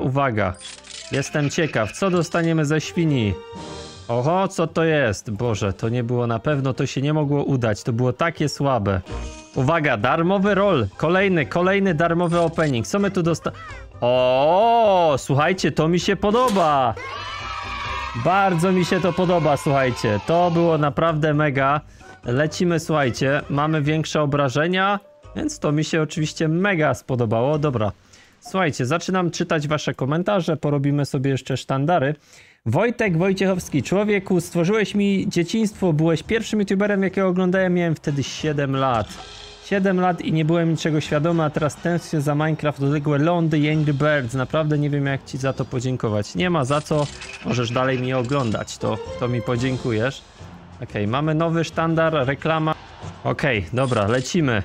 Uwaga, jestem ciekaw, co dostaniemy ze świni? Oho, co to jest? Boże, to nie było na pewno, to się nie mogło udać, to było takie słabe. Uwaga, darmowy roll, kolejny, kolejny darmowy opening. Co my tu dosta... O, słuchajcie, to mi się podoba. Bardzo mi się to podoba, słuchajcie. To było naprawdę mega. Lecimy, słuchajcie, mamy większe obrażenia, więc to mi się oczywiście mega spodobało. Dobra, słuchajcie, zaczynam czytać wasze komentarze, porobimy sobie jeszcze sztandary. Wojtek Wojciechowski, człowieku, stworzyłeś mi dzieciństwo, byłeś pierwszym youtuberem, jakiego oglądałem, miałem wtedy 7 lat. 7 lat i nie byłem niczego świadomy, a teraz tęsknię za Minecraft, odległe lądy i Angry Birds. Naprawdę nie wiem, jak ci za to podziękować. Nie ma za co, możesz dalej mnie oglądać, to, to mi podziękujesz. Okej, mamy nowy sztandar, reklama. Okej, dobra, lecimy.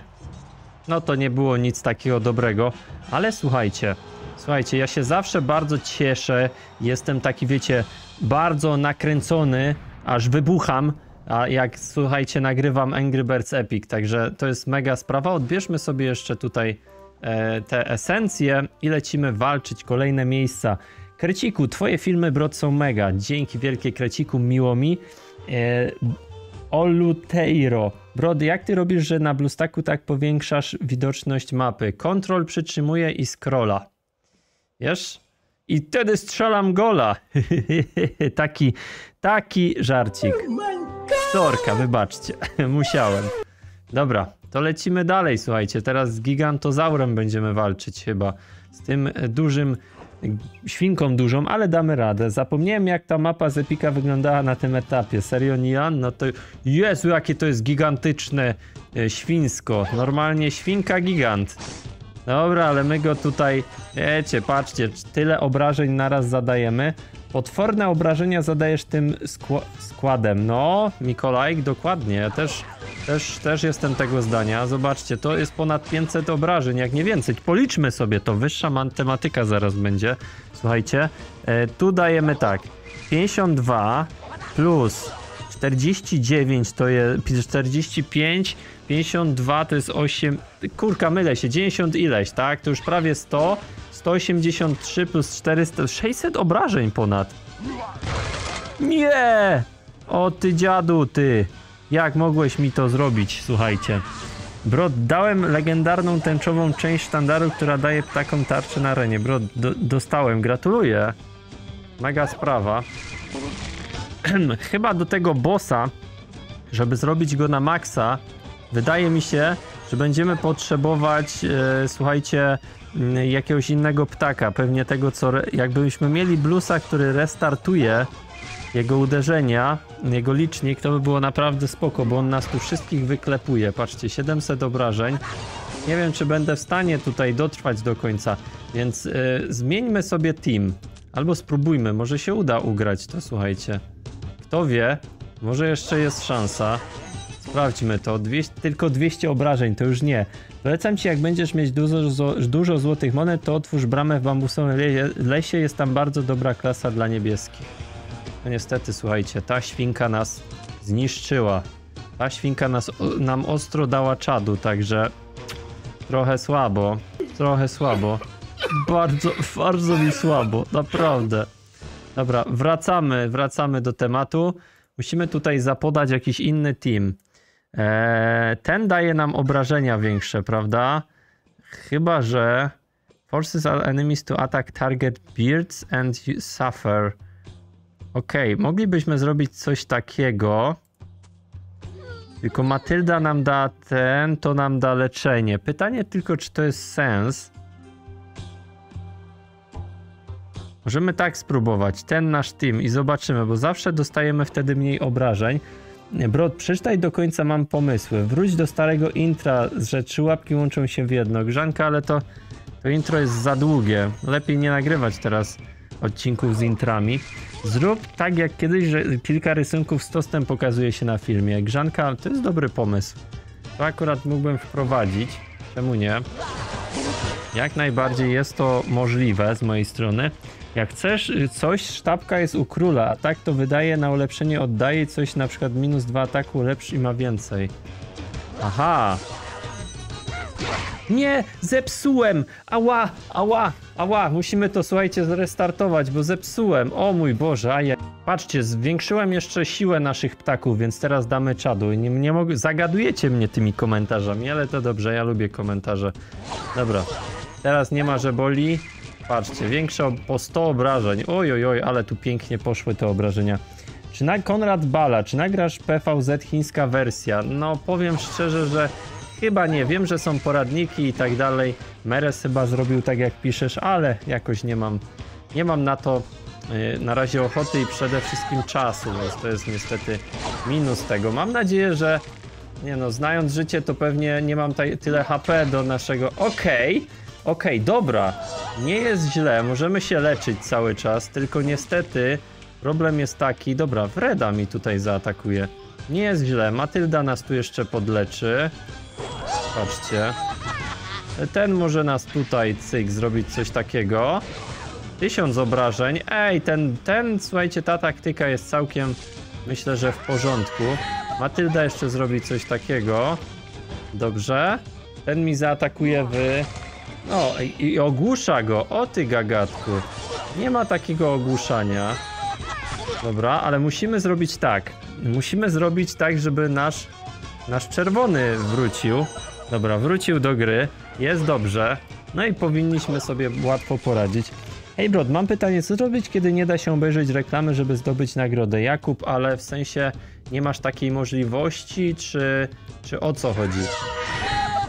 No to nie było nic takiego dobrego, ale słuchajcie, słuchajcie, ja się zawsze bardzo cieszę, jestem taki, wiecie, bardzo nakręcony, aż wybucham, a jak, słuchajcie, nagrywam Angry Birds Epic, także to jest mega sprawa. Odbierzmy sobie jeszcze tutaj e, te esencje i lecimy walczyć kolejne miejsca. Kreciku, twoje filmy, brod, są mega. Dzięki wielkie Kreciku, miło mi. E, Oluteiro. Brody, jak ty robisz, że na BlueStacku tak powiększasz widoczność mapy? Kontrol przytrzymuje i scrolla. Wiesz? I wtedy strzelam gola. taki, taki żarcik. Sorka, wybaczcie. Musiałem. Dobra, to lecimy dalej, słuchajcie. Teraz z gigantozaurem będziemy walczyć chyba. Z tym dużym świnką dużą, ale damy radę. Zapomniałem jak ta mapa z Epika wyglądała na tym etapie. Serio Nian? No to Jezu, jakie to jest gigantyczne e, świńsko. Normalnie świnka gigant. Dobra, ale my go tutaj, wiecie, patrzcie, tyle obrażeń naraz zadajemy. Potworne obrażenia zadajesz tym skła składem. No, Mikolajk, dokładnie. Ja też, też, też jestem tego zdania. Zobaczcie, to jest ponad 500 obrażeń, jak nie więcej. Policzmy sobie to, wyższa matematyka zaraz będzie. Słuchajcie, e, tu dajemy tak, 52 plus 49 to jest 45, 52 to jest 8, kurka mylę się, 90 ileś, tak? To już prawie 100, 183 plus 400, 600 obrażeń ponad. Nie! O ty dziadu, ty! Jak mogłeś mi to zrobić, słuchajcie. Bro, dałem legendarną tęczową część sztandaru, która daje taką tarczę na arenie. Bro, do, dostałem, gratuluję. Mega sprawa. Chyba do tego bossa, żeby zrobić go na maksa, wydaje mi się, że będziemy potrzebować, e, słuchajcie, m, jakiegoś innego ptaka. Pewnie tego, co. Jakbyśmy mieli bluesa, który restartuje jego uderzenia, jego licznik, to by było naprawdę spoko, bo on nas tu wszystkich wyklepuje. Patrzcie, 700 obrażeń. Nie wiem, czy będę w stanie tutaj dotrwać do końca, więc y, zmieńmy sobie team. Albo spróbujmy, może się uda ugrać to, słuchajcie. Kto wie, może jeszcze jest szansa. Sprawdźmy to. 200, tylko 200 obrażeń, to już nie. Polecam ci, jak będziesz mieć dużo, dużo złotych monet, to otwórz bramę w bambusowym le- lesie. Jest tam bardzo dobra klasa dla niebieskich. No niestety, słuchajcie, ta świnka nas zniszczyła. Ta świnka nas, nam ostro dała czadu, także trochę słabo. Trochę słabo. Bardzo, bardzo mi słabo, naprawdę. Dobra, wracamy, wracamy do tematu. Musimy tutaj zapodać jakiś inny team. Eee, ten daje nam obrażenia większe, prawda? Chyba, że forces all enemies to attack target beards and suffer. Okej, moglibyśmy zrobić coś takiego. Tylko Matylda nam da ten, to nam da leczenie. Pytanie tylko, czy to jest sens. Możemy tak spróbować, ten nasz team i zobaczymy, bo zawsze dostajemy wtedy mniej obrażeń. Brod, przeczytaj do końca, mam pomysły. Wróć do starego intra, że trzy łapki łączą się w jedno. Grzanka, ale to, to intro jest za długie. Lepiej nie nagrywać teraz odcinków z intrami. Zrób tak jak kiedyś, że kilka rysunków z tostem pokazuje się na filmie. Grzanka, to jest dobry pomysł. To akurat mógłbym wprowadzić. Czemu nie? Jak najbardziej jest to możliwe z mojej strony. Jak chcesz coś, sztabka jest u króla, a tak to wydaje na ulepszenie oddaje coś na przykład minus dwa ataku lepszy i ma więcej. Aha. Nie, zepsułem! Ała, ała, ała, musimy to, słuchajcie, zrestartować, bo zepsułem. O mój Boże, a ja... Patrzcie, zwiększyłem jeszcze siłę naszych ptaków, więc teraz damy czadu. Nie, nie mogę... Zagadujecie mnie tymi komentarzami, ale to dobrze, ja lubię komentarze. Dobra, teraz nie ma, że boli. Patrzcie, większe o- po 100 obrażeń. Oj, oj, oj, ale tu pięknie poszły te obrażenia. Czy na Konrad Bala, czy nagrasz PVZ chińska wersja? No powiem szczerze, że chyba nie. Wiem, że są poradniki i tak dalej. Meres chyba zrobił tak jak piszesz, ale jakoś nie mam, nie mam na to yy, na razie ochoty i przede wszystkim czasu, więc to jest niestety minus tego. Mam nadzieję, że nie no, znając życie, to pewnie nie mam tyle HP do naszego. Okej, okej, dobra. Nie jest źle, możemy się leczyć cały czas, tylko niestety problem jest taki. Dobra, Freda mi tutaj zaatakuje. Nie jest źle, Matylda nas tu jeszcze podleczy. Patrzcie. Ten może nas tutaj, cyk, zrobić coś takiego. Tysiąc obrażeń. Ej, ten, ten, słuchajcie, ta taktyka jest całkiem, myślę, że w porządku. Matylda jeszcze zrobi coś takiego. Dobrze. Ten mi zaatakuje w... No i, i ogłusza go. O ty gagatku. Nie ma takiego ogłuszania. Dobra, ale musimy zrobić tak. Musimy zrobić tak, żeby nasz, nasz czerwony wrócił. Dobra, wrócił do gry. Jest dobrze. No i powinniśmy sobie łatwo poradzić. Hej Brod, mam pytanie, co zrobić, kiedy nie da się obejrzeć reklamy, żeby zdobyć nagrodę? Jakub, ale w sensie nie masz takiej możliwości, czy, czy o co chodzi?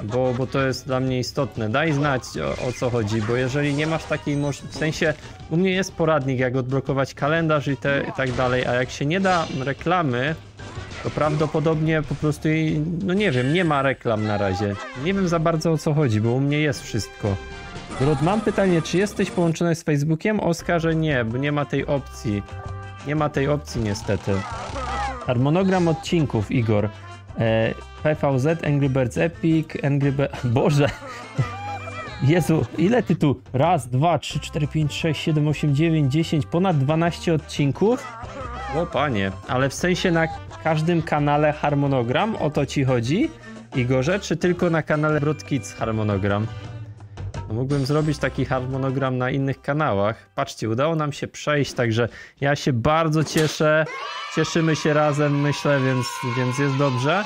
Bo, bo to jest dla mnie istotne. Daj znać o, o co chodzi, bo jeżeli nie masz takiej możliwości, w sensie u mnie jest poradnik, jak odblokować kalendarz i, te, i tak dalej, a jak się nie da reklamy, to prawdopodobnie po prostu, no nie wiem, nie ma reklam na razie. Nie wiem za bardzo o co chodzi, bo u mnie jest wszystko. Brod, mam pytanie, czy jesteś połączony z Facebookiem? Oskar, że nie, bo nie ma tej opcji. Nie ma tej opcji niestety. Harmonogram odcinków, Igor. E, PVZ, Angry Birds Epic, Angry Birds... Boże! Jezu, ile ty tu? Raz, dwa, trzy, cztery, pięć, sześć, siedem, osiem, dziewięć, dziesięć, ponad 12 odcinków? O panie, ale w sensie na każdym kanale harmonogram? O to ci chodzi? Igorze, czy tylko na kanale Broad Kids harmonogram? No, mógłbym zrobić taki harmonogram na innych kanałach. Patrzcie, udało nam się przejść, także ja się bardzo cieszę. Cieszymy się razem, myślę, więc, więc jest dobrze.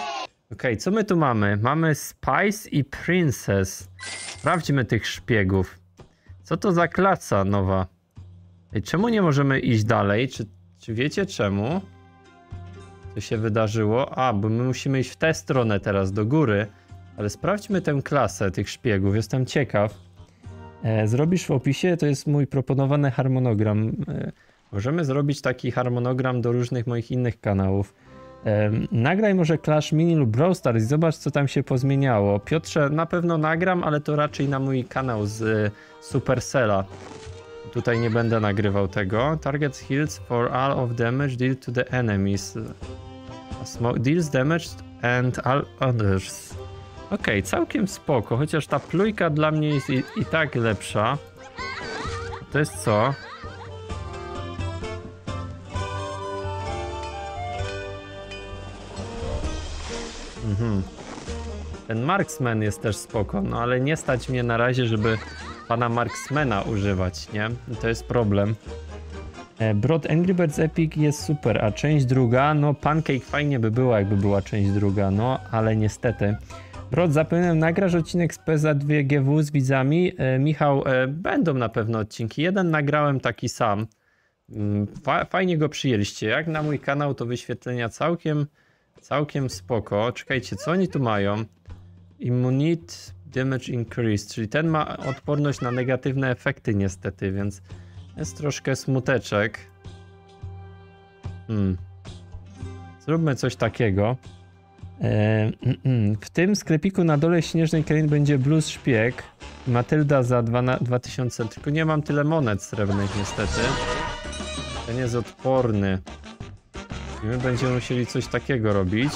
Okej, co my tu mamy? Mamy Spice i Princess. Sprawdźmy tych szpiegów. Co to za klasa nowa? Czemu nie możemy iść dalej? Czy, czy wiecie czemu? Co się wydarzyło? A, bo my musimy iść w tę stronę teraz, do góry. Ale sprawdźmy tę klasę tych szpiegów, jestem ciekaw. E, zrobisz w opisie, to jest mój proponowany harmonogram. E, możemy zrobić taki harmonogram do różnych moich innych kanałów. E, nagraj może Clash Mini lub Brawl Stars i zobacz co tam się pozmieniało. Piotrze, na pewno nagram, ale to raczej na mój kanał z e, Supercella. Tutaj nie będę nagrywał tego. Target heals for all of damage deal to the enemies. Deals damage and all others. Okej, całkiem spoko, chociaż ta plujka dla mnie jest i, i tak lepsza. To jest co? Mhm. Ten Marksman jest też spoko, no ale nie stać mnie na razie, żeby pana Marksmana używać, nie? To jest problem. E, Brod Angry Birds Epic jest super, a część druga, no Pancake fajnie by była, jakby była część druga, no ale niestety. Brod, zapewne nagrasz odcinek z PSA 2 GW z widzami. E, Michał, e, będą na pewno odcinki. Jeden nagrałem taki sam. Mm, Fa fajnie go przyjęliście. Jak na mój kanał, to wyświetlenia całkiem, całkiem spoko. Czekajcie, co oni tu mają? Immunity Damage Increase, czyli ten ma odporność na negatywne efekty niestety, więc jest troszkę smuteczek. Hmm. Zróbmy coś takiego. E, mm, mm. w tym sklepiku na dole Śnieżnej Krainy będzie Blues Szpieg. Matylda za dwa na- 2000, tylko nie mam tyle monet srebrnych niestety. Ten jest odporny. I my będziemy musieli coś takiego robić.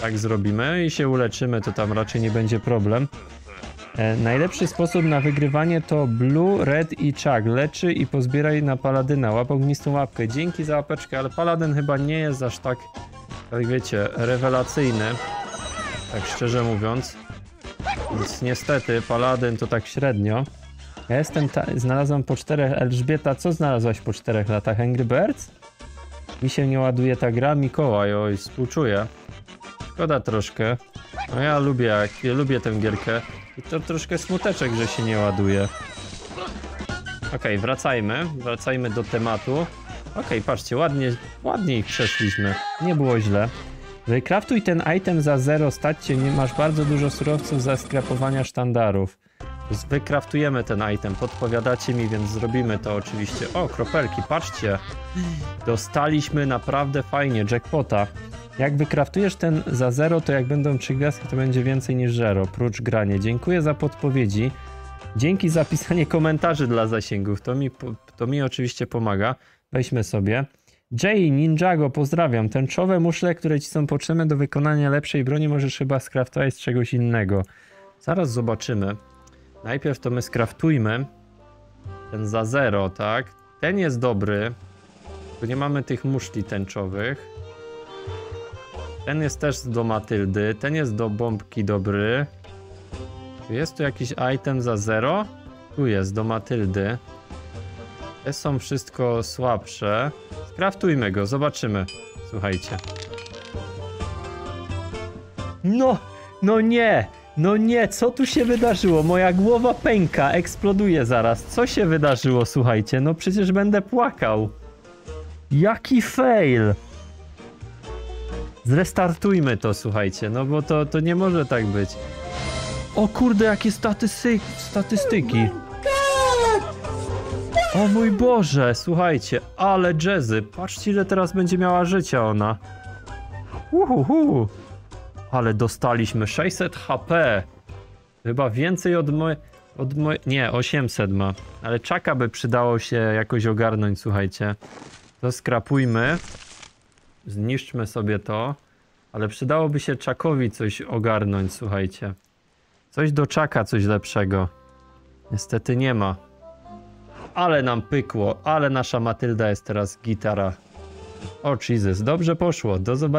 Tak zrobimy i się uleczymy, to tam raczej nie będzie problem. E, najlepszy sposób na wygrywanie to Blue, Red i Chuck. Leczy i pozbieraj na Paladyna. Łap ognistą łapkę. Dzięki za łapeczkę, ale Paladyn chyba nie jest aż tak, jak wiecie, rewelacyjny. Tak szczerze mówiąc. Więc niestety, Paladyn to tak średnio. Ja jestem, ta... znalazłam po czterech... Elżbieta, co znalazłaś po czterech latach? Angry Birds? Mi się nie ładuje ta gra, Mikołaj, oj, współczuję. Szkoda troszkę. No ja lubię, ja lubię tę gierkę. I to troszkę smuteczek, że się nie ładuje. Okej, wracajmy, wracajmy do tematu. Okej, patrzcie, ładnie, ładnie ich przeszliśmy. Nie było źle. Wykraftuj ten item za zero, stać się, nie masz bardzo dużo surowców za skrapowania sztandarów. Wykraftujemy ten item, podpowiadacie mi, więc zrobimy to oczywiście. O, kropelki, patrzcie. Dostaliśmy naprawdę fajnie, jackpota. Jak wykraftujesz ten za zero, to jak będą trzy gwiazdki, to będzie więcej niż zero, prócz granie. Dziękuję za podpowiedzi. Dzięki za pisanie komentarzy dla zasięgów. To mi, to mi oczywiście pomaga. Weźmy sobie. Jay, Ninjago, pozdrawiam. Tęczowe muszle, które ci są potrzebne do wykonania lepszej broni, możesz chyba skraftować z czegoś innego. Zaraz zobaczymy. Najpierw to my skraftujmy ten za zero, tak? Ten jest dobry. Tu nie mamy tych muszli tęczowych. Ten jest też do Matyldy. Ten jest do bombki dobry. Jest tu jakiś item za zero? Tu jest, do Matyldy. Te są wszystko słabsze. Skraftujmy go, zobaczymy. Słuchajcie. No, no nie, no nie, co tu się wydarzyło? Moja głowa pęka, eksploduje zaraz. Co się wydarzyło, słuchajcie? No przecież będę płakał. Jaki fail! Zrestartujmy to, słuchajcie, no bo to, to nie może tak być. O kurde, jakie statystyki, statystyki. O mój Boże, słuchajcie, ale jazzy. Patrzcie, ile teraz będzie miała życia ona. Uhuhu. Ale dostaliśmy 600 HP. Chyba więcej od moje... Od moje... Nie, 800 ma. Ale czaka by przydało się jakoś ogarnąć, słuchajcie. To skrapujmy. Zniszczmy sobie to. Ale przydałoby się czakowi coś ogarnąć, słuchajcie. Coś do czaka, coś lepszego. Niestety nie ma. Ale nam pykło, ale nasza Matylda jest teraz gitara. O Jesus, dobrze poszło. Do zobaczenia.